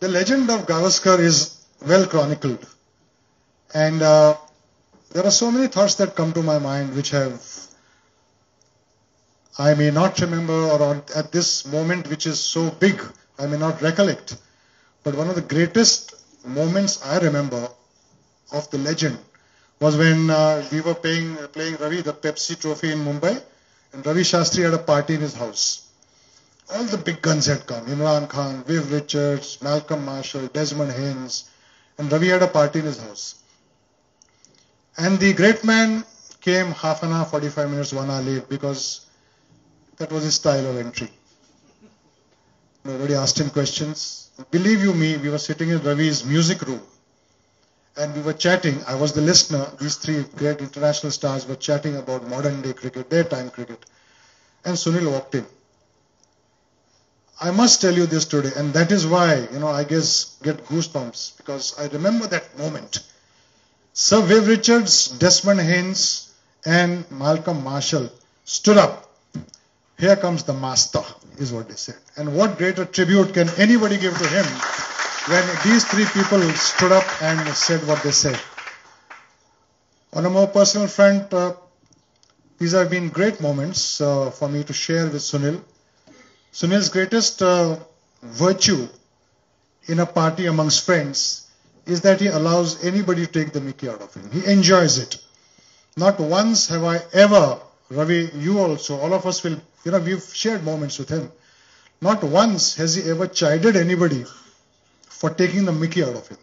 The legend of Gavaskar is well chronicled. And uh, there are so many thoughts that come to my mind which have, I may not remember or at this moment which is so big, I may not recollect. But one of the greatest moments I remember of the legend was when uh, we were playing, playing Ravi the Pepsi Trophy in Mumbai, and Ravi Shastri had a party in his house. All the big guns had come: Imran Khan, Viv Richards, Malcolm Marshall, Desmond Haynes, and Ravi had a party in his house. And the great man came half an hour, 45 minutes, one hour late because that was his style of entry. Nobody asked him questions. Believe you me, we were sitting in Ravi's music room and we were chatting. I was the listener. These three great international stars were chatting about modern day cricket, daytime cricket. And Sunil walked in. I must tell you this today, and that is why, you know, I guess get goosebumps because I remember that moment. Sir Viv Richards, Desmond Haynes, and Malcolm Marshall stood up. Here comes the master, is what they said. And what greater tribute can anybody give to him when these three people stood up and said what they said? On a more personal front, uh, these have been great moments uh, for me to share with Sunil. Sunil's greatest uh, virtue in a party amongst friends is that he allows anybody to take the mickey out of him. He enjoys it. Not once have I ever, Ravi, you also, all of us will, you know, we've shared moments with him. Not once has he ever chided anybody for taking the mickey out of him.